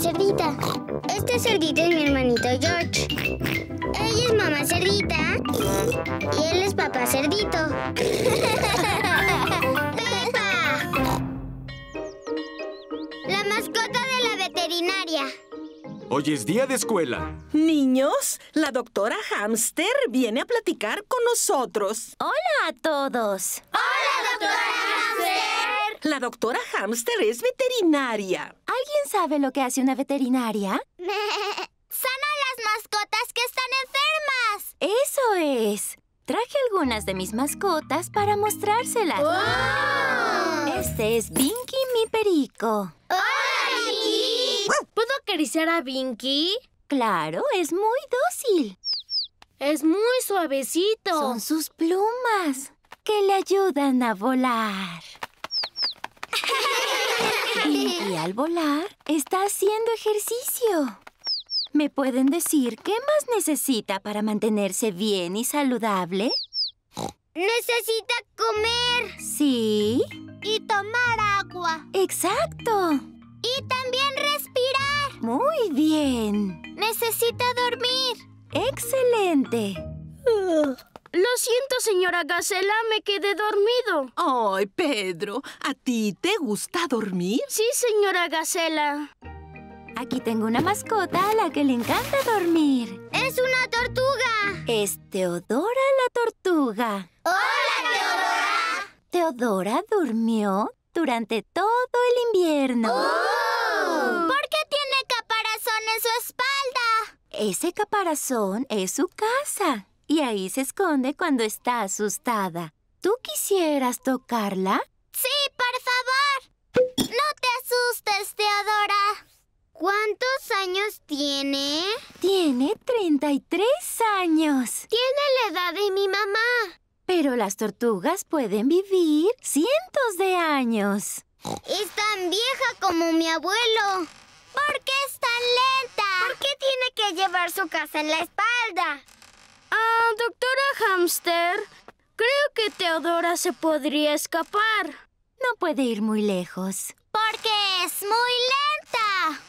cerdita. Este cerdito es mi hermanito George. Ella es mamá cerdita y él es papá cerdito. ¡Pepa! La mascota de la veterinaria. Hoy es día de escuela. Niños, la doctora Hamster viene a platicar con nosotros. Hola a todos. ¡Hola, doctora Hamster! La doctora Hamster es veterinaria. ¿Alguien sabe lo que hace una veterinaria? Sana a las mascotas que están enfermas. Eso es. Traje algunas de mis mascotas para mostrárselas. Este es Binky mi perico. ¡Hola, Vicky! ¿Puedo acariciar a Binky? Claro, es muy dócil. Es muy suavecito. Son sus plumas que le ayudan a volar. Binky al volar está haciendo ejercicio. ¿Me pueden decir qué más necesita para mantenerse bien y saludable? Necesita comer Sí, y tomar agua. exacto. Y también respirar. Muy bien. Necesita dormir. Excelente. Lo siento, señora Gacela, me quedé dormido. Ay, Pedro, ¿a ti te gusta dormir? Sí, señora Gacela. Aquí tengo una mascota a la que le encanta dormir. Es una tortuga. Es Teodora la tortuga. ¡Hola, Teodora! Teodora durmió durante todo el invierno. ¿Por qué tiene caparazón en su espalda? Ese caparazón es su casa y ahí se esconde cuando está asustada. ¿Tú quisieras tocarla? Sí, por favor. No te asustes, Teodora. ¿Cuántos años tiene? Tiene 33 años. Tiene la edad de mi mamá. Pero las tortugas pueden vivir cientos de años. Es tan vieja como mi abuelo. ¿Por qué es tan lenta? ¿Por qué tiene que llevar su casa en la espalda? Ah, doctora Hamster, creo que Teodora se podría escapar. No puede ir muy lejos. Porque es muy lenta.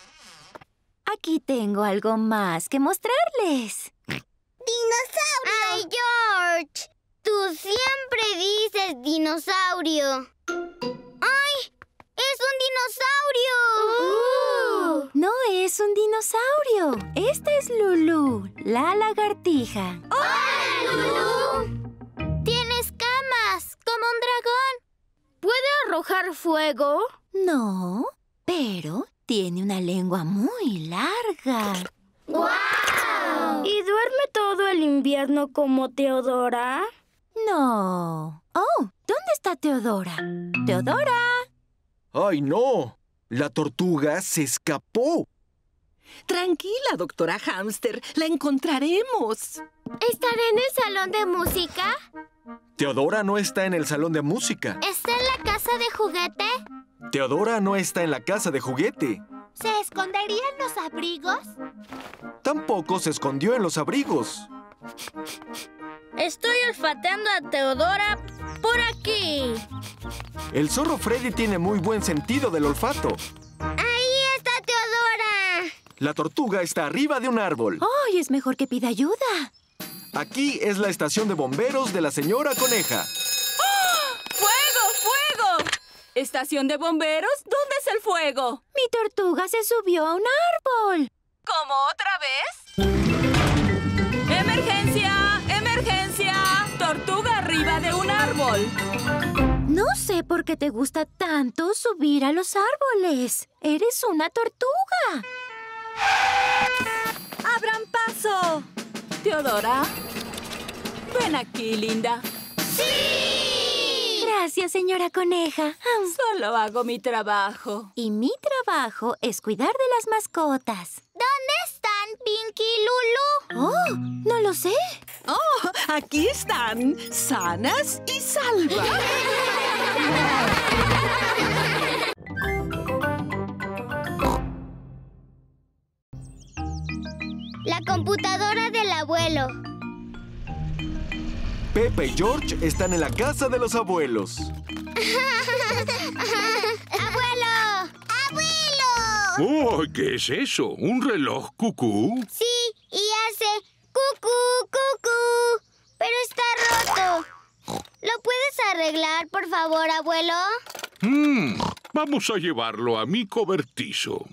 Aquí tengo algo más que mostrarles. ¡Dinosaurio! ¡Ay, George! Tú siempre dices dinosaurio. ¡Ay! ¡Es un dinosaurio! No es un dinosaurio. Esta es Lulu, la lagartija. ¡Hola, Lulu! Tiene escamas, como un dragón. ¿Puede arrojar fuego? No, pero tiene una lengua muy larga. ¡Guau! ¿Y duerme todo el invierno como Teodora? No. Oh, ¿dónde está Teodora? Teodora. ¡Ay, no! La tortuga se escapó. Tranquila, doctora Hamster, la encontraremos. ¿Estaré en el salón de música? Teodora no está en el salón de música. ¿Está en la casa de juguete? Teodora no está en la casa de juguete. ¿Se escondería en los abrigos? Tampoco se escondió en los abrigos. Estoy olfateando a Teodora por aquí. El zorro Freddy tiene muy buen sentido del olfato. ¡Ahí está Teodora! La tortuga está arriba de un árbol. ¡Ay, es mejor que pida ayuda! Aquí es la estación de bomberos de la señora Coneja. ¡Fuego! ¡Fuego! ¿Estación de bomberos? ¿Dónde es el fuego? Mi tortuga se subió a un árbol. ¿Cómo otra árbol! No sé por qué te gusta tanto subir a los árboles. Eres una tortuga. ¡Abran paso! Teodora, ven aquí, linda. Gracias, señora coneja. Solo hago mi trabajo. Y mi trabajo es cuidar de las mascotas. ¿Dónde están Pinky y Lulu? Oh, no lo sé. Oh, aquí están, sanas y salvas. La computadora del abuelo. Pepe y George están en la casa de los abuelos. ¡Abuelo! ¡Abuelo! Oh, ¿qué es eso? ¿Un reloj cucú? Sí, y hace cucú, cucú. Pero está roto. ¿Lo puedes arreglar, por favor, abuelo? Mm, vamos a llevarlo a mi cobertizo.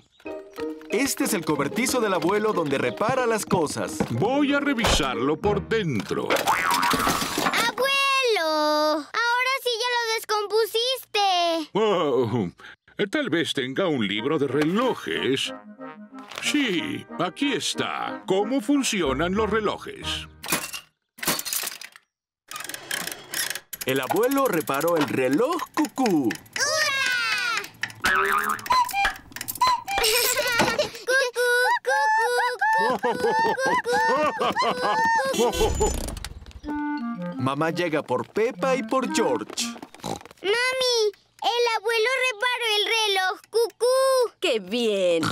Este es el cobertizo del abuelo donde repara las cosas. Voy a revisarlo por dentro. ¡Abuelo! Ahora sí ya lo descompusiste. Oh, eh, tal vez tenga un libro de relojes. Sí, aquí está. ¿Cómo funcionan los relojes? El abuelo reparó el reloj cucú. ¡Cucú, cucú! Mamá llega por Peppa y por George. ¡Mami! El abuelo reparó el reloj cucú. ¡Qué bien!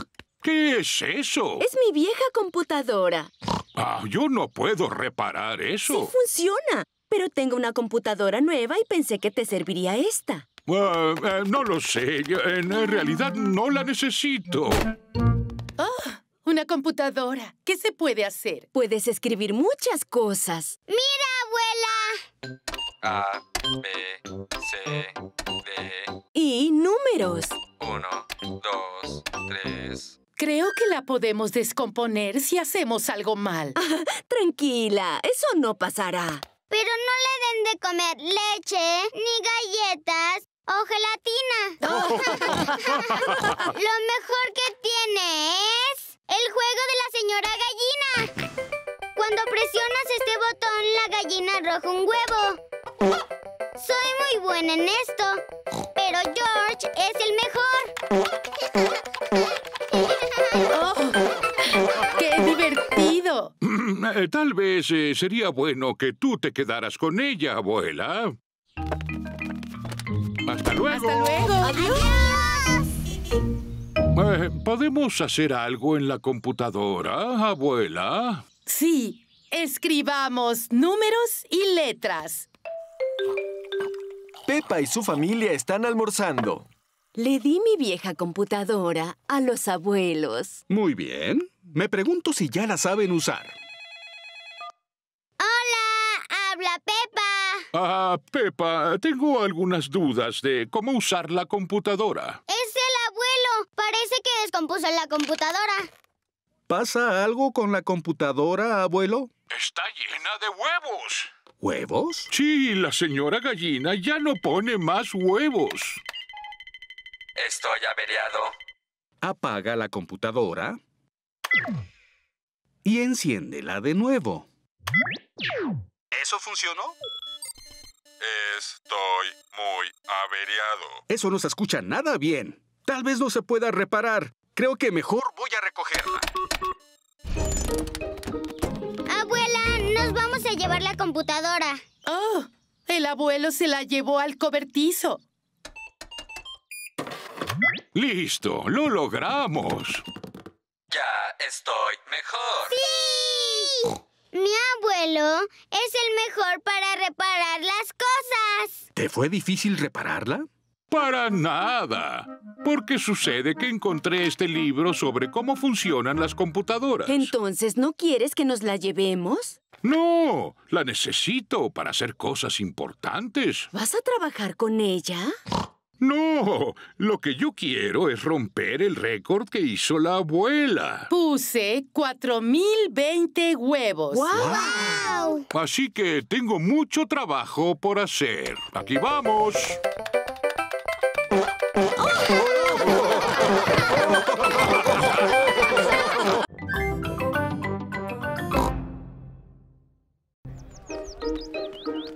¿Qué es eso? Es mi vieja computadora. Ah, yo no puedo reparar Sí eso. funciona, pero tengo una computadora nueva y pensé que te serviría esta. Ah, eh, no lo sé. En realidad no la necesito. Una computadora. ¿Qué se puede hacer? Puedes escribir muchas cosas. ¡Mira, abuela! A, B, C, D, Y números. 1, 2, 3. Creo que la podemos descomponer si hacemos algo mal. Tranquila, eso no pasará. Pero no le den de comer leche, ni galletas o gelatina. Lo mejor que tiene es el juego de la señora gallina. Cuando presionas este botón, la gallina arroja un huevo. Soy muy buena en esto, pero George es el mejor. ¡Qué divertido! Eh, Tal vez eh, sería bueno que tú te quedaras con ella, abuela. Hasta luego. ¡Hasta luego! Eh, ¿Podemos hacer algo en la computadora, abuela? Sí, escribamos números y letras. Peppa y su familia están almorzando. Le di mi vieja computadora a los abuelos. Muy bien. Me pregunto si ya la saben usar. Hola, habla Pepa. Ah, Pepa, tengo algunas dudas de cómo usar la computadora. Es el abuelo. Parece que descompuso la computadora. ¿Pasa algo con la computadora, abuelo? Está llena de huevos. ¿Huevos? Sí, la señora gallina ya no pone más huevos. Estoy averiado. Apaga la computadora y enciéndela de nuevo. ¿Eso funcionó? Estoy muy averiado. Eso no se escucha nada bien. Tal vez no se pueda reparar. Creo que mejor voy a recogerla. Nos vamos a llevar la computadora. ¡Oh! El abuelo se la llevó al cobertizo. Listo, lo logramos. Ya estoy mejor. ¡Sí! Mi abuelo es el mejor para reparar las cosas. ¿Te fue difícil repararla? Para nada. Porque sucede que encontré este libro sobre cómo funcionan las computadoras. Entonces, ¿no quieres que nos la llevemos? No, la necesito para hacer cosas importantes. ¿Vas a trabajar con ella? No, lo que yo quiero es romper el récord que hizo la abuela. Puse 4020 huevos. ¡Wow! Así que tengo mucho trabajo por hacer. Aquí vamos.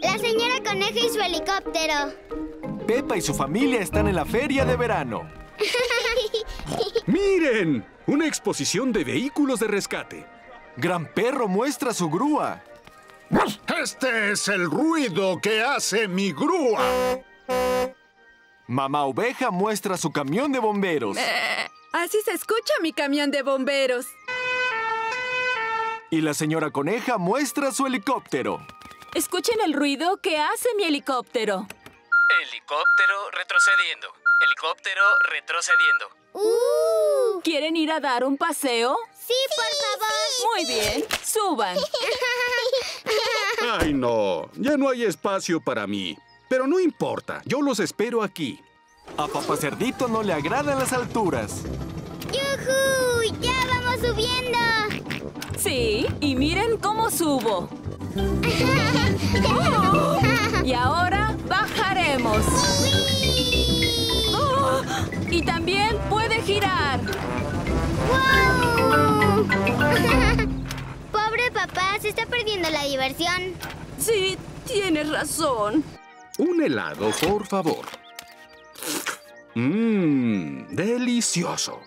La señora coneja y su helicóptero. Peppa y su familia están en la feria de verano. ¡Miren! Una exposición de vehículos de rescate. Gran Perro muestra su grúa. Este es el ruido que hace mi grúa. Mamá Oveja muestra su camión de bomberos. Así se escucha mi camión de bomberos. Y la señora Coneja muestra su helicóptero. Escuchen el ruido que hace mi helicóptero. Helicóptero retrocediendo. Helicóptero retrocediendo. ¡Uh! ¿Quieren ir a dar un paseo? Sí, por favor. Muy bien, suban. Ay, no. Ya no hay espacio para mí. Pero no importa. Yo los espero aquí. A Papá Cerdito no le agradan las alturas. ¡Yujú! ¡Ya vamos subiendo! Sí, y miren cómo subo. Y ahora bajaremos. Oh, y también puede girar. ¡Wow! Pobre papá, se está perdiendo la diversión. Sí, tienes razón. Un helado, por favor. Mmm, delicioso.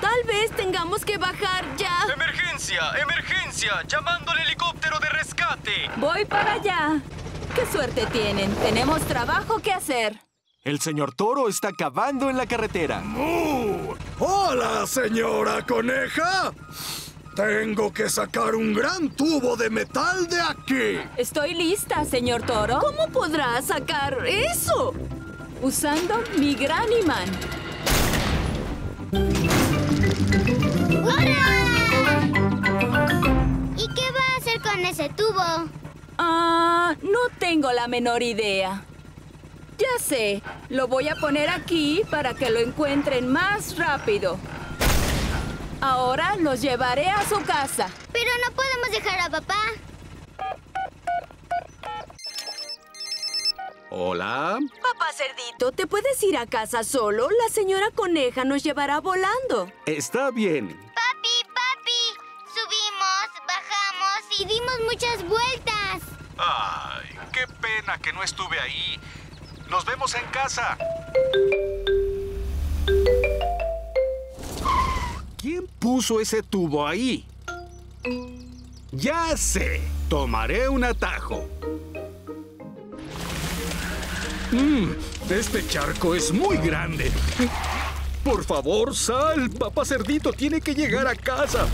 Tal vez tengamos que bajar ya. ¡Emergencia! ¡Emergencia! ¡Llamando al helicóptero de rescate! Voy para allá. ¡Qué suerte tienen! Tenemos trabajo que hacer. El señor Toro está cavando en la carretera. ¡Hola, señora coneja! Tengo que sacar un gran tubo de metal de aquí. Estoy lista, señor Toro. ¿Cómo podrá sacar eso? Usando mi gran imán. ¿Y qué va a hacer con ese tubo? Ah, no tengo la menor idea. Ya sé, lo voy a poner aquí para que lo encuentren más rápido. Ahora los llevaré a su casa. Pero no podemos dejar a papá. Hola. Papá Cerdito, ¿te puedes ir a casa solo? La señora Coneja nos llevará volando. Está bien. Papi, papi. Subimos, bajamos y dimos muchas vueltas. Ay, qué pena que no estuve ahí. Nos vemos en casa. ¿Quién puso ese tubo ahí? Ya sé. Tomaré un atajo. Mmm, este charco es muy grande. Por favor, sal. Papá Cerdito tiene que llegar a casa.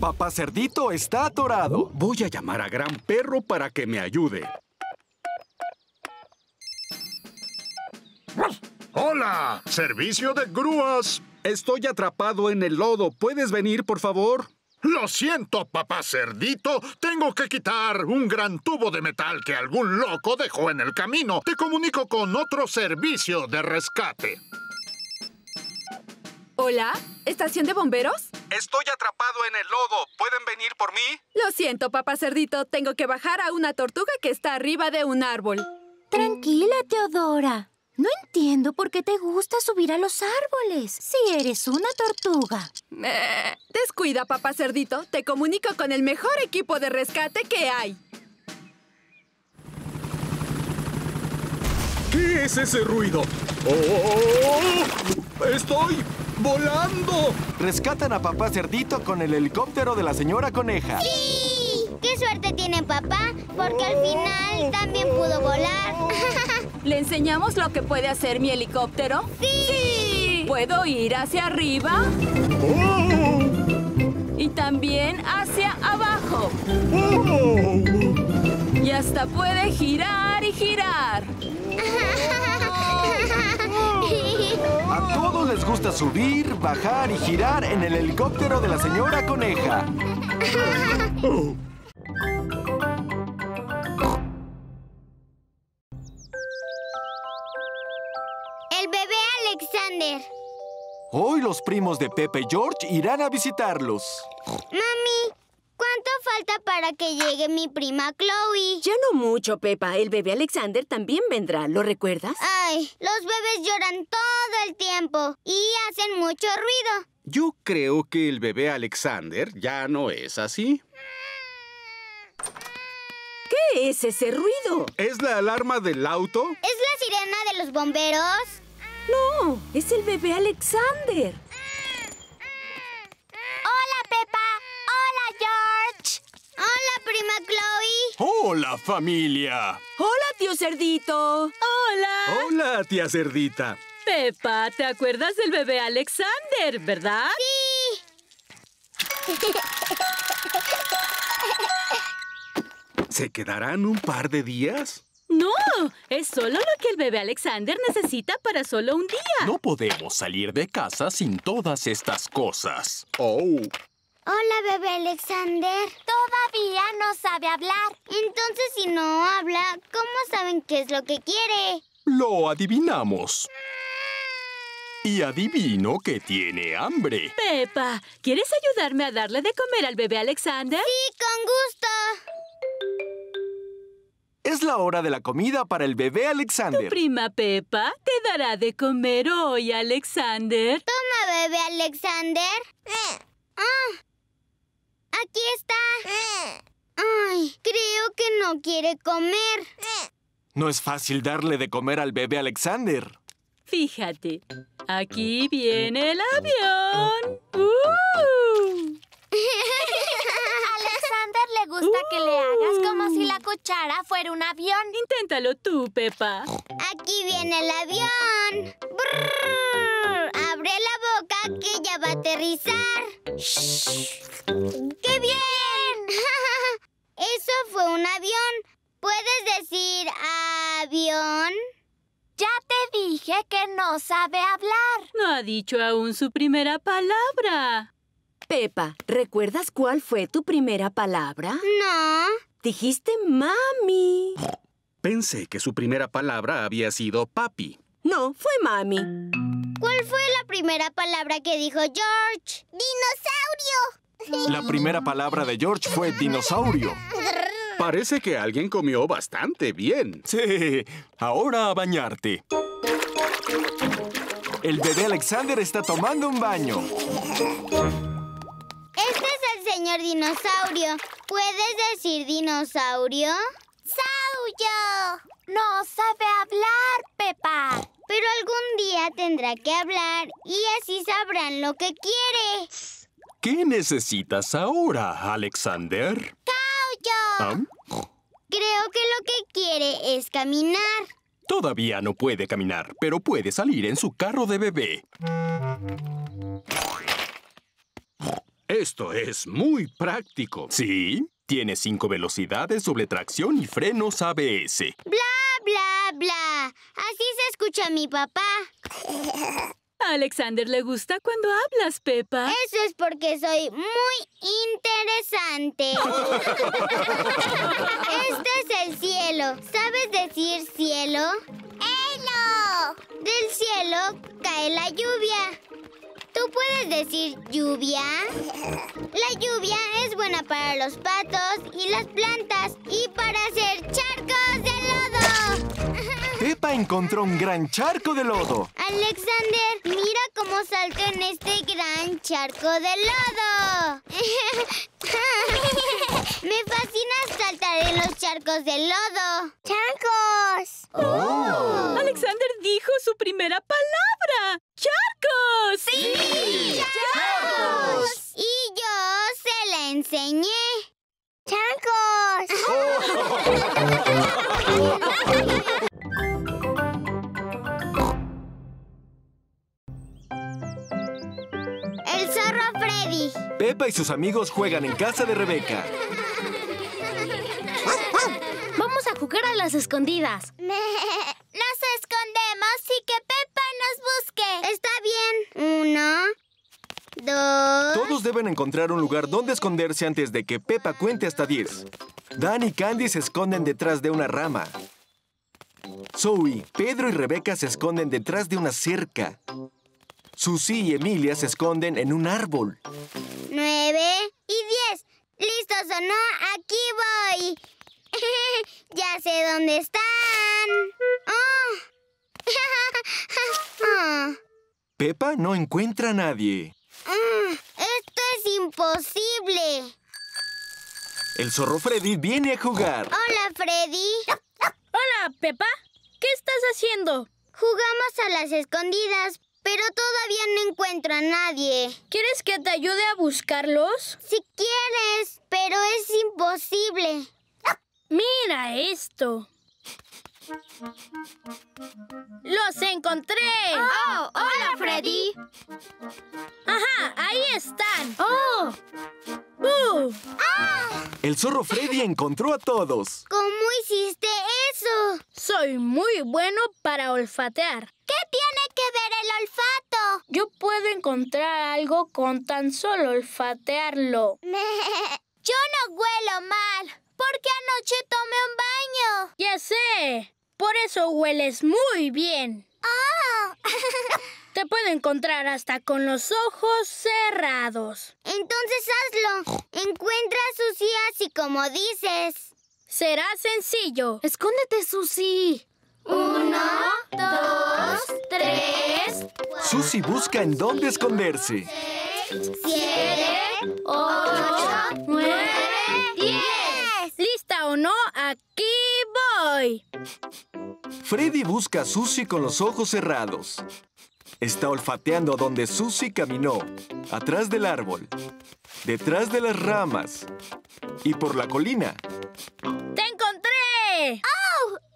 Papá Cerdito está atorado. Voy a llamar a Gran Perro para que me ayude. ¡Hola! ¡Servicio de grúas! Estoy atrapado en el lodo. ¿Puedes venir, por favor? Lo siento, papá cerdito. Tengo que quitar un gran tubo de metal que algún loco dejó en el camino. Te comunico con otro servicio de rescate. Hola, ¿estación de bomberos? Estoy atrapado en el lodo. ¿Pueden venir por mí? Lo siento, papá cerdito. Tengo que bajar a una tortuga que está arriba de un árbol. Tranquila, Teodora. Entiendo por qué te gusta subir a los árboles, si eres una tortuga. Eh, descuida, papá cerdito. Te comunico con el mejor equipo de rescate que hay. ¿Qué es ese ruido? ¡Oh! ¡Estoy volando! Rescatan a papá Cerdito con el helicóptero de la señora Coneja. ¡Sí! ¡Qué suerte tiene papá! Porque al final también pudo volar. ¿Le enseñamos lo que puede hacer mi helicóptero? ¡Sí! ¿Puedo ir hacia arriba? Y también hacia abajo. Y hasta puede girar y girar. A todos les gusta subir, bajar y girar en el helicóptero de la señora Coneja. El bebé Alexander. Hoy los primos de Pepe y George irán a visitarlos. Mami, ¿cuánto falta para que llegue mi prima Chloe? Ya no mucho, Pepa. El bebé Alexander también vendrá. ¿Lo recuerdas? Ay, los bebés lloran todo el tiempo y hacen mucho ruido. Yo creo que el bebé Alexander ya no es así. ¿Qué es ese ruido? ¿Es la alarma del auto? ¿Es la sirena de los bomberos? No, es el bebé Alexander. Hola, Pepa. Hola, George. Hola, prima Chloe. ¡Hola, familia! Hola, tío Cerdito. Hola. Hola, tía Cerdita. Pepa, ¿te acuerdas del bebé Alexander, verdad? Sí. ¿Se quedarán un par de días? No, es solo lo que el bebé Alexander necesita para solo un día. No podemos salir de casa sin todas estas cosas. Oh. Hola, bebé Alexander. Todavía no sabe hablar. Entonces, si no habla, ¿cómo saben qué es lo que quiere? Lo adivinamos. Y adivino que tiene hambre. Pepa, ¿quieres ayudarme a darle de comer al bebé Alexander? Sí, con gusto. Es la hora de la comida para el bebé Alexander. Tu prima Pepa te dará de comer hoy, Alexander. Toma, bebé Alexander. Ah, aquí está. Ay, creo que no quiere comer. No es fácil darle de comer al bebé Alexander. Fíjate, aquí viene el avión. ¡Uh! Alexander le gusta que le hagas como si la cuchara fuera un avión. Inténtalo tú, Pepa. Aquí viene el avión. Brrr, abre la boca que ya va a aterrizar. ¡Qué bien! Eso fue un avión. ¿Puedes decir avión? Ya te dije que no sabe hablar. No ha dicho aún su primera palabra. Pepa, ¿recuerdas cuál fue tu primera palabra? No. Dijiste mami. Pensé que su primera palabra había sido papi. No, fue mami. ¿Cuál fue la primera palabra que dijo George? ¡Dinosaurio! La primera palabra de George fue dinosaurio. Parece que alguien comió bastante bien. Sí, ahora a bañarte. El bebé Alexander está tomando un baño. Este es el señor dinosaurio. ¿Puedes decir dinosaurio? ¡Sauyo! No sabe hablar, Pepa. Pero algún día tendrá que hablar y así sabrán lo que quiere. ¿Qué necesitas ahora, Alexander? ¡Sauyo! ¿Ah? Creo que lo que quiere es caminar. Todavía no puede caminar, pero puede salir en su carro de bebé. Esto es muy práctico. Sí, tiene cinco velocidades, doble tracción y frenos ABS. Bla, bla, bla. Así se escucha a mi papá. A Alexander le gusta cuando hablas, Pepa. Eso es porque soy muy interesante. este es el cielo. ¿Sabes decir cielo? ¡Elo! Del cielo cae la lluvia. ¿Tú puedes decir lluvia? La lluvia es buena para los patos y las plantas y para hacer charcos de lodo. Pepa encontró un gran charco de lodo. Alexander, mira cómo salto en este gran charco de lodo. Me fascina saltar en los charcos de lodo. ¡Charcos! Oh. Alexander dijo su primera palabra. ¡Charcos! ¡Sí! ¡Charcos! Y yo se la enseñé. ¡Charcos! El zorro Freddy. Pepa y sus amigos juegan en casa de Rebeca. Jugar a las escondidas. Nos escondemos y que Pepa nos busque. Está bien. Uno, dos. Todos deben encontrar un lugar donde esconderse antes de que Pepa cuente hasta 10. Dan y Candy se esconden detrás de una rama. Zoe, Pedro y Rebeca se esconden detrás de una cerca. Susie y Emilia se esconden en un árbol. Nueve y diez. ¿Listos o no? Aquí voy. ya sé dónde están. Oh. oh. Pepa no encuentra a nadie. Mm, esto es imposible. El zorro Freddy viene a jugar. Hola, Freddy. Hola, Pepa. ¿Qué estás haciendo? Jugamos a las escondidas, pero todavía no encuentro a nadie. ¿Quieres que te ayude a buscarlos? Si quieres, pero es imposible. Mira esto. ¡Los encontré! ¡Oh! ¡Hola, Freddy! ¡Ajá! ¡Ahí están! ¡Oh! ¡Uh! ¡Ah! El zorro Freddy encontró a todos. ¿Cómo hiciste eso? Soy muy bueno para olfatear. ¿Qué tiene que ver el olfato? Yo puedo encontrar algo con tan solo olfatearlo. Yo no huelo mal, porque anoche tomé un baño. Ya sé. Por eso hueles muy bien. ¡Ah! Te puedo encontrar hasta con los ojos cerrados. Entonces hazlo. Encuentra a Susie así como dices. Será sencillo. Escóndete, Susie. Uno, dos, tres, Susie busca en dónde esconderse. siete, ocho, nueve, diez. ¿Lista o no? Aquí voy. Freddy busca a Susie con los ojos cerrados. Está olfateando donde Susie caminó, atrás del árbol, detrás de las ramas y por la colina. ¡Te encontré!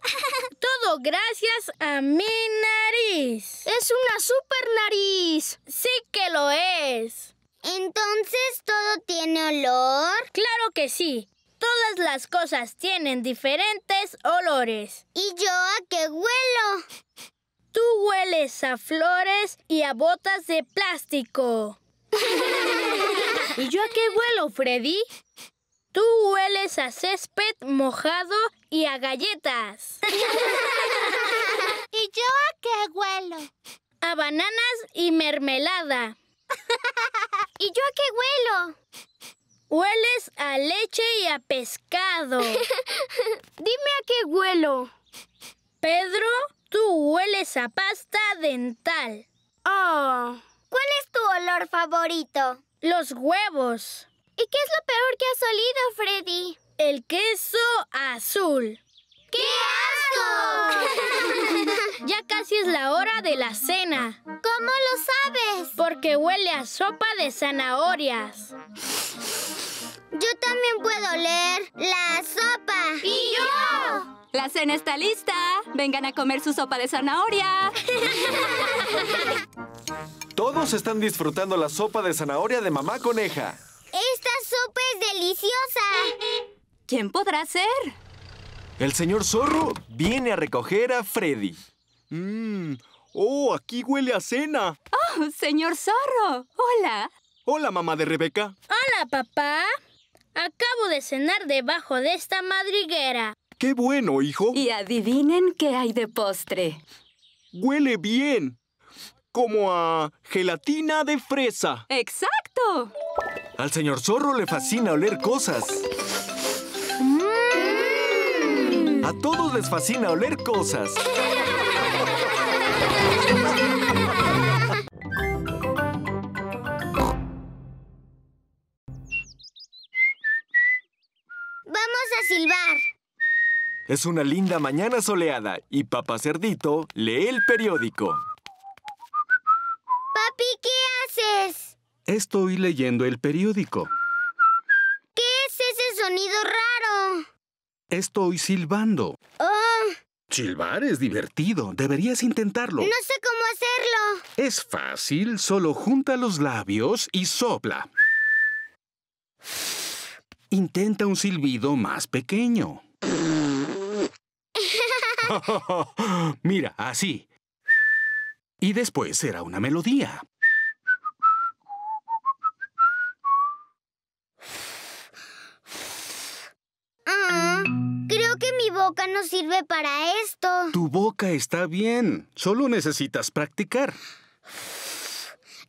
Todo gracias a mi nariz. Es una super nariz. Sí que lo es. Entonces todo tiene olor. Claro que sí. Todas las cosas tienen diferentes olores. ¿Y yo a qué huelo? Tú hueles a flores y a botas de plástico. ¿Y yo a qué huelo, Freddy? Tú hueles a césped mojado y a galletas. ¿Y yo a qué huelo? A bananas y mermelada. ¿Y yo a qué huelo? Hueles a leche y a pescado. Dime a qué huelo. Pedro, tú hueles a pasta dental. Oh. ¿Cuál es tu olor favorito? Los huevos. ¿Y qué es lo peor que has olido, Freddy? El queso azul. ¡Qué asco! Ya casi es la hora de la cena. ¿Cómo lo sabes? Porque huele a sopa de zanahorias. Yo también puedo oler la sopa. ¡Y yo! La cena está lista. Vengan a comer su sopa de zanahoria. Todos están disfrutando la sopa de zanahoria de mamá coneja. Esta sopa es deliciosa. ¿Quién podrá ser? El señor zorro viene a recoger a Freddy. Mmm. Oh, aquí huele a cena. Oh, señor zorro. Hola. Hola, mamá de Rebeca. Hola, papá. Acabo de cenar debajo de esta madriguera. Qué bueno, hijo. Y adivinen qué hay de postre. Huele bien. Como a gelatina de fresa. ¡Exacto! Al señor zorro le fascina oler cosas. A todos les fascina oler cosas. Vamos a silbar. Es una linda mañana soleada y Papá Cerdito lee el periódico. Papi, ¿qué haces? Estoy leyendo el periódico. ¿Qué es ese sonido raro? Estoy silbando. Oh, Silbar es divertido. Deberías intentarlo. no sé cómo hacerlo. Es fácil. Solo junta los labios y sopla. Intenta un silbido más pequeño. Mira, así. Y después será una melodía. Ah, creo que mi boca no sirve para esto. Tu boca está bien. Solo necesitas practicar.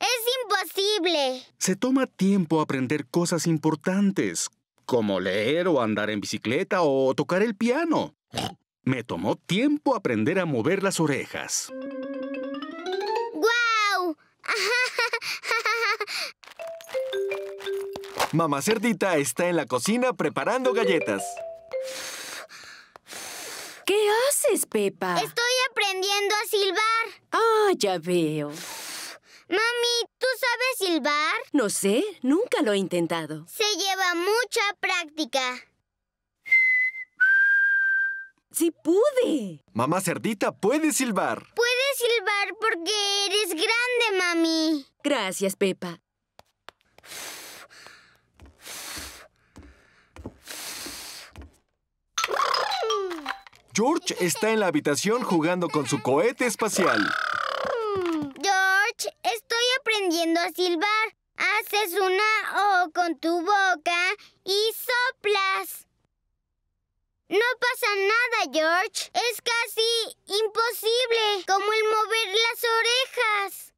Es imposible. Se toma tiempo aprender cosas importantes, como leer o andar en bicicleta o tocar el piano. Me tomó tiempo aprender a mover las orejas. ¡Guau! Mamá Cerdita está en la cocina preparando galletas. ¿Qué haces, Pepa? Estoy aprendiendo a silbar. Ah, ya veo. Mami, ¿Tú sabes silbar? No sé, nunca lo he intentado. Se lleva mucha práctica. ¡Sí pude! Mamá cerdita puede silbar. Puedes silbar porque eres grande, mami. Gracias, Pepa. George está en la habitación jugando con su cohete espacial. George, estoy aprendiendo a silbar. Haces una O con tu boca y soplas. No pasa nada, George. Es casi imposible, como el mover las orejas.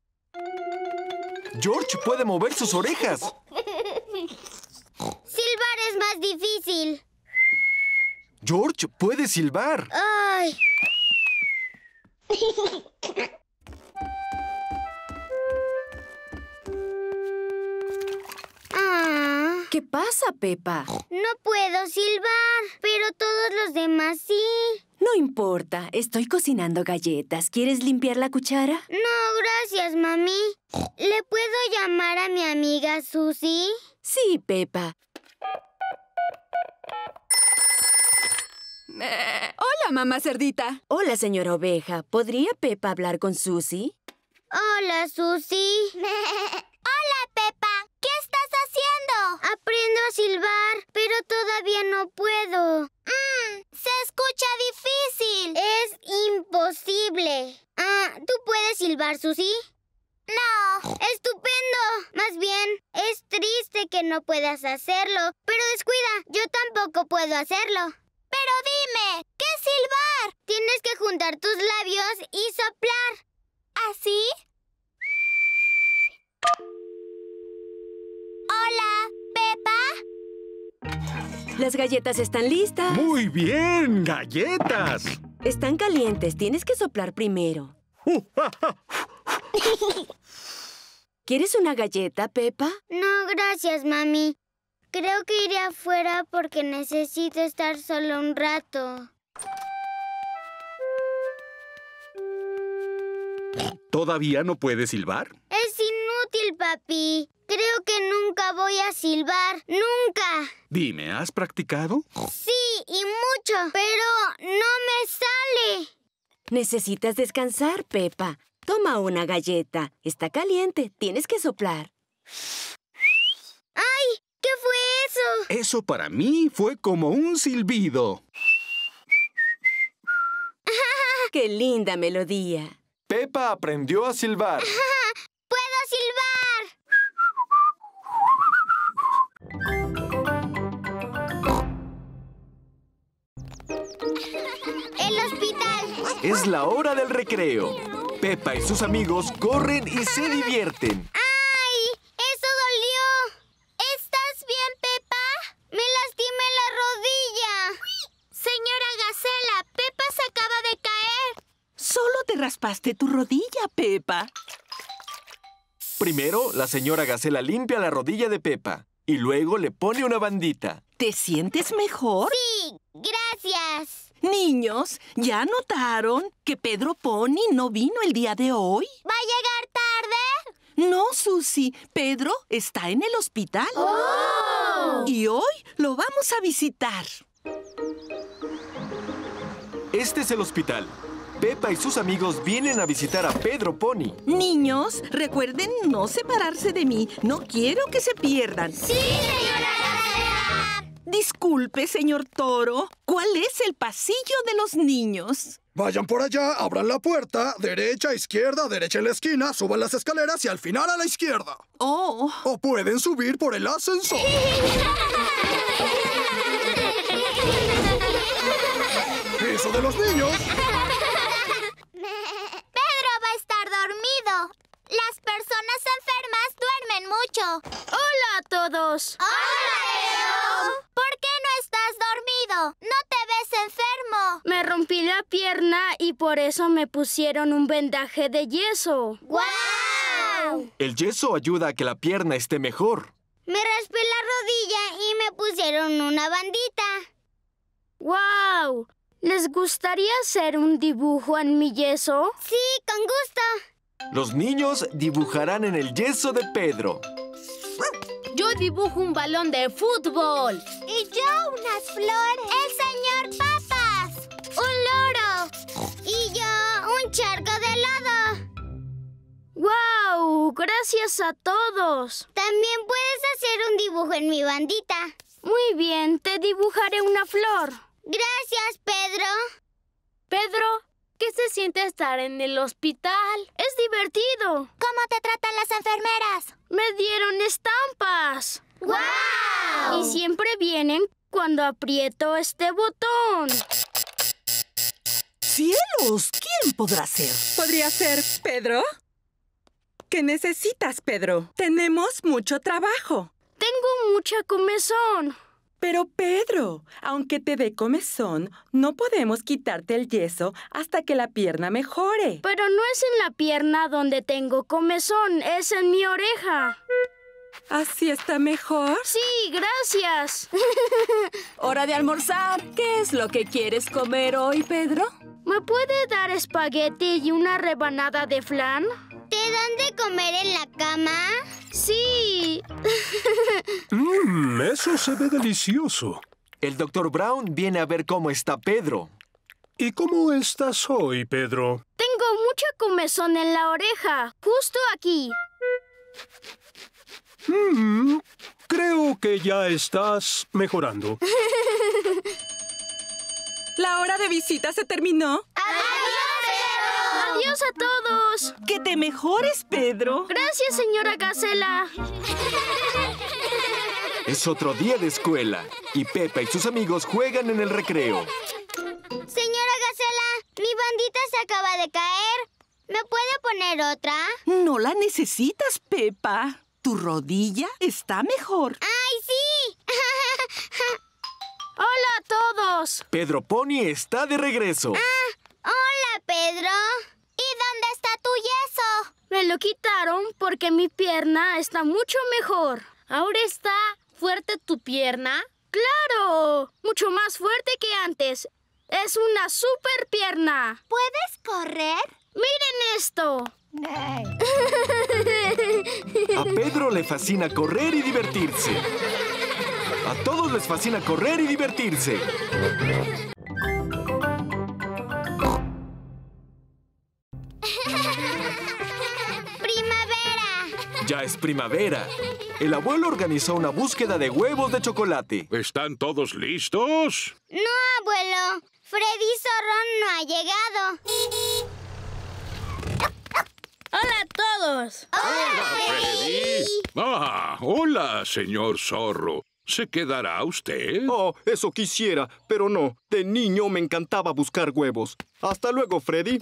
George puede mover sus orejas. Silbar es más difícil. George puede silbar. Ay. Ah, ¿Qué pasa, Pepa? no puedo silbar, pero todos los demás sí. No importa, estoy cocinando galletas. ¿Quieres limpiar la cuchara? No, gracias, mami. ¿Le puedo llamar a mi amiga Susie? Sí, Pepa. Hola, mamá cerdita. Hola, señora oveja. ¿Podría Pepa hablar con Susie? Hola, Susie. Hola, Pepa. ¿Qué estás haciendo? Aprendo a silbar, pero todavía no puedo. Mmm, se escucha difícil. Es imposible. Ah, ¿tú puedes silbar, Susie? No. ¡Estupendo! Más bien, es triste que no puedas hacerlo. Pero descuida, yo tampoco puedo hacerlo. Pero dime, ¿qué es silbar? Tienes que juntar tus labios y soplar. ¿Así? Las galletas están listas. Muy bien, galletas. Están calientes. Tienes que soplar primero. ¿Quieres una galleta, Pepa? No, gracias, mami. Creo que iré afuera porque necesito estar solo un rato. ¿Todavía no puedes silbar? Es inútil, papi. Creo que nunca voy a silbar. ¡Nunca! Dime, ¿has practicado? Sí, y mucho, pero no me sale. Necesitas descansar, Pepa. Toma una galleta. Está caliente. Tienes que soplar. ¡Ay! ¿Qué fue eso? Eso para mí fue como un silbido. ¡Qué linda melodía! Peppa aprendió a silbar. Es la hora del recreo. Peppa y sus amigos corren y se divierten. ¡Ay! ¡Eso dolió! ¿Estás bien, Pepa? Me lastimé la rodilla. Señora Gacela, Pepa se acaba de caer. Solo te raspaste tu rodilla, Pepa. Primero, la señora Gacela limpia la rodilla de Peppa y luego le pone una bandita. ¿Te sientes mejor? Sí, gracias. Niños, ¿ya notaron que Pedro Pony no vino el día de hoy? ¿Va a llegar tarde? No, Susie. Pedro está en el hospital. ¡Oh! Y hoy lo vamos a visitar. Este es el hospital. Peppa y sus amigos vienen a visitar a Pedro Pony. Niños, recuerden no separarse de mí. No quiero que se pierdan. ¡Sí, señora! Disculpe, señor Toro. ¿Cuál es el pasillo de los niños? Vayan por allá, abran la puerta, derecha, izquierda, derecha en la esquina, suban las escaleras y al final a la izquierda. Oh. O pueden subir por el ascensor. Eso de los niños. Pedro va a estar dormido. Las personas enfermas duermen mucho. Hola a todos. ¡Hola, Pedro! No te ves enfermo. Me rompí la pierna y por eso me pusieron un vendaje de yeso. ¡Guau! El yeso ayuda a que la pierna esté mejor. Me raspé la rodilla y me pusieron una bandita. ¡Wow! ¿Les gustaría hacer un dibujo en mi yeso? Sí, con gusto. Los niños dibujarán en el yeso de Pedro. Yo dibujo un balón de fútbol. Y yo unas flores. El señor Papas. Un loro. Y yo un charco de helado. ¡Wow! Gracias a todos. También puedes hacer un dibujo en mi bandita. Muy bien, te dibujaré una flor. Gracias, Pedro. Pedro, ¿qué se siente estar en el hospital? Es divertido. ¿Cómo te tratan las enfermeras? Me dieron estampas. ¡Guau! Y siempre vienen cuando aprieto este botón. ¡Cielos! ¿Quién podrá ser? ¿Podría ser Pedro? ¿Qué necesitas, Pedro? Tenemos mucho trabajo. Tengo mucha comezón. Pero Pedro, aunque te dé comezón, no podemos quitarte el yeso hasta que la pierna mejore. Pero no es en la pierna donde tengo comezón, es en mi oreja. ¿Así está mejor? Sí, gracias. Hora de almorzar. ¿Qué es lo que quieres comer hoy, Pedro? ¿Me puede dar espagueti y una rebanada de flan? ¿Te dan de comer en la cama? Sí. Mmm, eso se ve delicioso. El Dr. Brown viene a ver cómo está Pedro. ¿Y cómo estás hoy, Pedro? Tengo mucha comezón en la oreja, justo aquí. Mmm, creo que ya estás mejorando. ¿La hora de visita se terminó? ¡Adiós a todos! ¡Que te mejores, Pedro! Gracias, señora Gacela. Es otro día de escuela y Pepa y sus amigos juegan en el recreo. Señora Gacela, mi bandita se acaba de caer. ¿Me puede poner otra? No la necesitas, Pepa. Tu rodilla está mejor. ¡Ay, sí! ¡Hola a todos! Pedro Pony está de regreso. Ah, hola, Pedro. ¿Y dónde está tu yeso? Me lo quitaron porque mi pierna está mucho mejor. ¿Ahora está fuerte tu pierna? ¡Claro! Mucho más fuerte que antes. Es una super pierna. ¿Puedes correr? ¡Miren esto! A Pedro le fascina correr y divertirse. A todos les fascina correr y divertirse. ¡Primavera! Ya es primavera. El abuelo organizó una búsqueda de huevos de chocolate. ¿Están todos listos? No, abuelo. Freddy Zorro no ha llegado. ¡Hola a todos! ¡Hola, Freddy! Ah, hola, señor zorro. ¿Se quedará usted? Oh, eso quisiera, pero no. De niño me encantaba buscar huevos. Hasta luego, Freddy.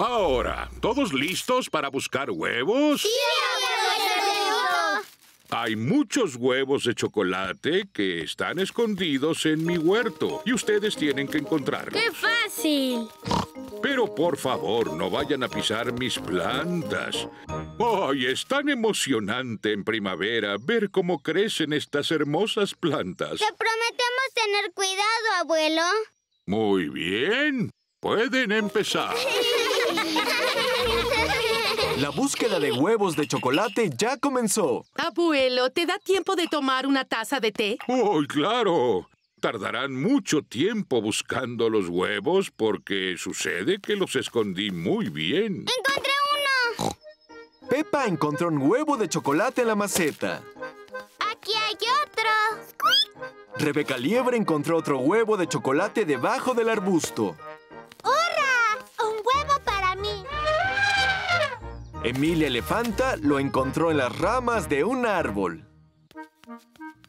Ahora, ¿todos listos para buscar huevos? ¡Sí, abuelo! Hay muchos huevos de chocolate que están escondidos en mi huerto y ustedes tienen que encontrarlos. ¡Qué fácil! Pero por favor, no vayan a pisar mis plantas. ¡Ay, es tan emocionante en primavera ver cómo crecen estas hermosas plantas! Te prometemos tener cuidado, abuelo. Muy bien. Pueden empezar. La búsqueda de huevos de chocolate ya comenzó. Abuelo, ¿te da tiempo de tomar una taza de té? ¡Oh, claro! Tardarán mucho tiempo buscando los huevos porque sucede que los escondí muy bien. ¡Encontré uno! Pepa encontró un huevo de chocolate en la maceta. Aquí hay otro. Rebeca Liebre encontró otro huevo de chocolate debajo del arbusto. Emilia Elefanta lo encontró en las ramas de un árbol.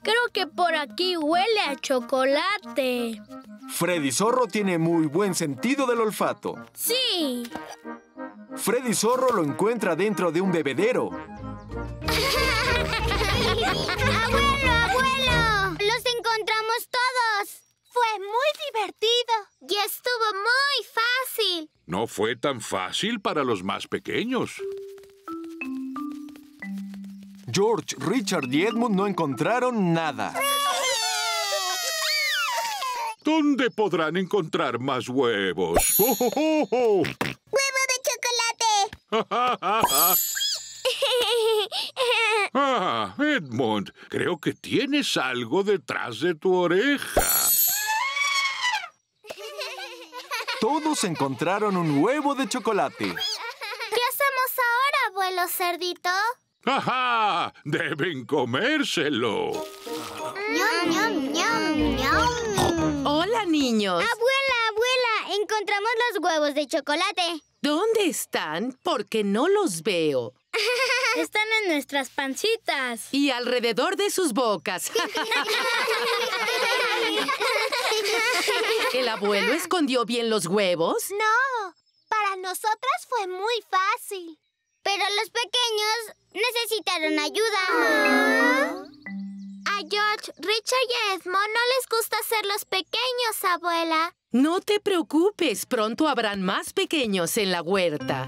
Creo que por aquí huele a chocolate. Freddy Zorro tiene muy buen sentido del olfato. Sí. Freddy Zorro lo encuentra dentro de un bebedero. ¡Abuelo, abuelo! Fue muy divertido y estuvo muy fácil. No fue tan fácil para los más pequeños. George, Richard y Edmund no encontraron nada. ¿Dónde podrán encontrar más huevos? ¡Oh, oh, oh, oh! ¡Huevo de chocolate! ah, Edmund, creo que tienes algo detrás de tu oreja. Todos encontraron un huevo de chocolate. ¿Qué hacemos ahora, abuelo cerdito? ¡Ajá! Deben comérselo. ¡Ñam, ñam, ñam, ñam! Hola, niños. Abuela, abuela, encontramos los huevos de chocolate. ¿Dónde están? Porque no los veo. Están en nuestras pancitas. Y alrededor de sus bocas. ¿El abuelo escondió bien los huevos? No, para nosotras fue muy fácil. Pero los pequeños necesitaron ayuda. A George, Richard y Edmond no les gusta ser los pequeños, abuela. No te preocupes, pronto habrán más pequeños en la huerta.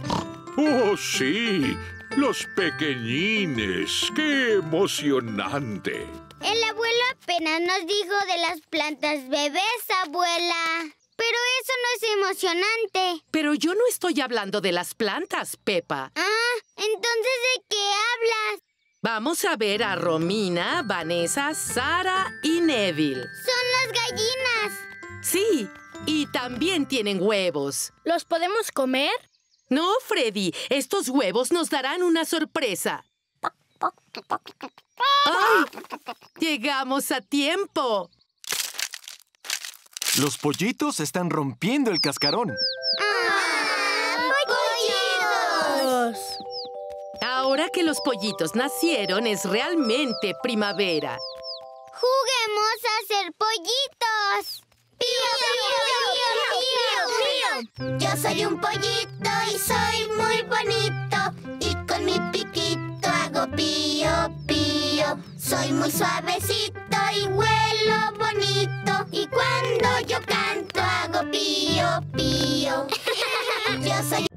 ¡Oh, sí! Los pequeñines. ¡Qué emocionante! El abuelo apenas nos dijo de las plantas bebés, abuela. Pero eso no es emocionante. Pero yo no estoy hablando de las plantas, Pepa. Ah, entonces ¿de qué hablas? Vamos a ver a Romina, Vanessa, Sara y Neville. Son las gallinas. Sí, y también tienen huevos. ¿Los podemos comer? No, Freddy, estos huevos nos darán una sorpresa. ¡Ay! ¡Llegamos a tiempo! Los pollitos están rompiendo el cascarón. ¡Pollitos! Ahora que los pollitos nacieron, es realmente primavera. ¡Juguemos a ser pollitos! ¡Pío, pío, pío, pío, Yo soy un pollito y soy muy bonito. Y con mi piquito hago pío, pío. Soy muy suavecito y huelo bonito. Y cuando yo canto hago pío, pío. Yo soy...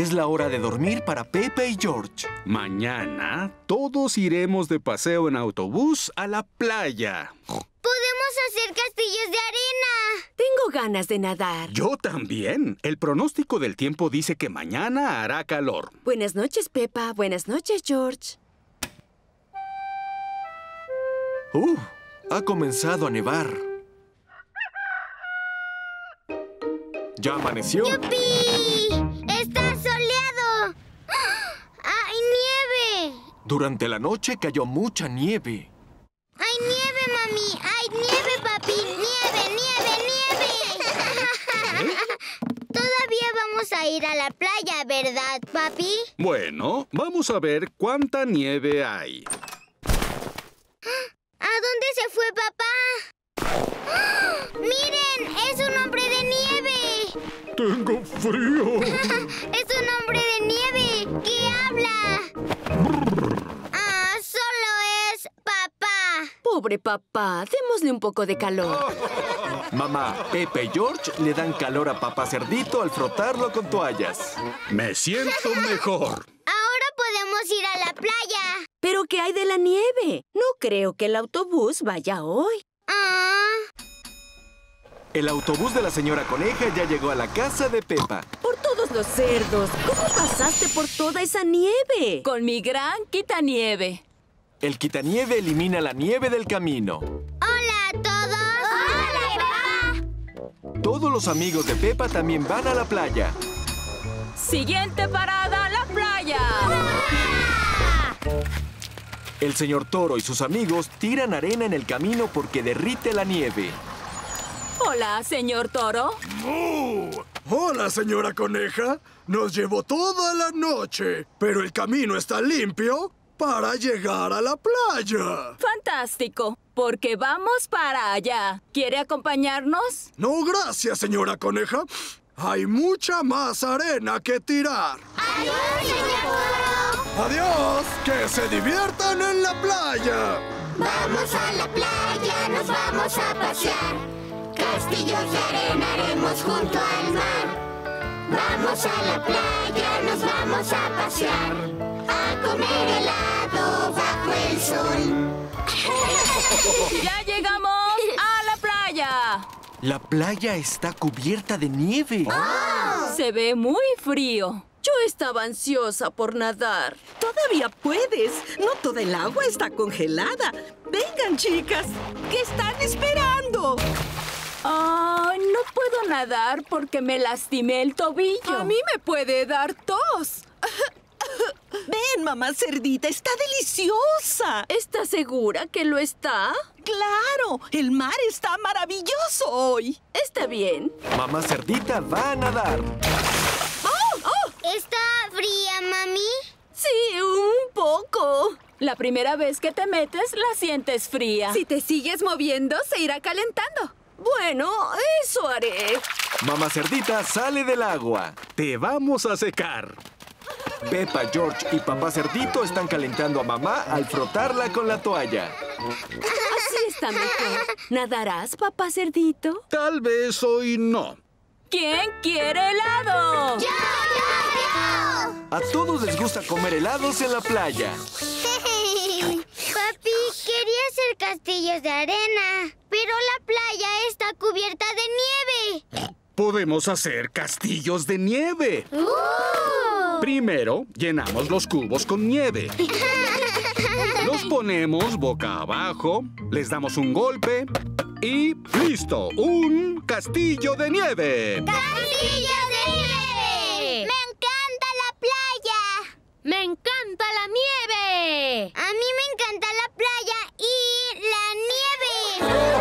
Es la hora de dormir para Pepe y George. Mañana todos iremos de paseo en autobús a la playa. Podemos hacer castillos de arena. Tengo ganas de nadar. Yo también. El pronóstico del tiempo dice que mañana hará calor. Buenas noches, Pepa. Buenas noches, George. Uh, ha comenzado a nevar. ¿Ya amaneció? ¡Yupi! Durante la noche cayó mucha nieve. ¡Hay nieve, mami! ¡Hay nieve, papi! ¡Nieve, nieve, nieve! Todavía vamos a ir a la playa, ¿verdad, papi? Bueno, vamos a ver cuánta nieve hay. ¿A dónde se fue papá? ¡Miren! ¡Es un hombre de nieve! Tengo frío. Pobre papá, démosle un poco de calor. Mamá, Pepe y George le dan calor a papá cerdito al frotarlo con toallas. Me siento mejor. Ahora podemos ir a la playa. ¿Pero qué hay de la nieve? No creo que el autobús vaya hoy. Ah. El autobús de la señora Coneja ya llegó a la casa de Pepa. Por todos los cerdos, ¿cómo pasaste por toda esa nieve? Con mi gran quitanieve. El quitanieve elimina la nieve del camino. ¡Hola a todos! ¡Hola, papá! Todos los amigos de Pepa también van a la playa. Siguiente parada, la playa. El señor Toro y sus amigos tiran arena en el camino porque derrite la nieve. Hola, señor Toro. Hola, señora Coneja. Nos llevó toda la noche, pero el camino está limpio para llegar a la playa. Fantástico, porque vamos para allá. ¿Quiere acompañarnos? No, gracias, señora Coneja. Hay mucha más arena que tirar. ¡Adiós, señor! ¡Adiós! ¡Que se diviertan en la playa! Vamos a la playa, nos vamos a pasear. Castillos de arena haremos junto al mar. Vamos a la playa, nos vamos a pasear. A comer helado bajo el sol. ¡Ya llegamos a la playa! La playa está cubierta de nieve. Se ve muy frío. Yo estaba ansiosa por nadar. Todavía puedes. No toda el agua está congelada. Vengan, chicas. ¿Qué están esperando? Ay, no puedo nadar porque me lastimé el tobillo. A mí me puede dar tos. Ven, mamá cerdita, está deliciosa. ¿Estás segura que lo está? Claro, el mar está maravilloso hoy. Está bien. Mamá cerdita va a nadar. ¿Está fría, mami? Sí, un poco. La primera vez que te metes, la sientes fría. Si te sigues moviendo, se irá calentando. Bueno, eso haré. Mamá cerdita sale del agua. Te vamos a secar. Peppa, George y papá cerdito están calentando a mamá al frotarla con la toalla. Así está mejor. ¿Nadarás, papá cerdito? Tal vez hoy no. ¿Quién quiere helado? ¡Yo, yo, A todos les gusta comer helados en la playa. Papi, quería hacer castillos de arena, pero la playa está cubierta de nieve. Podemos hacer castillos de nieve. ¡Uh! Primero, llenamos los cubos con nieve. Los ponemos boca abajo, les damos un golpe y ¡listo! ¡Un castillo de nieve! ¡Castillo de nieve! ¡Me encanta la nieve! A mí me encanta la playa y la nieve.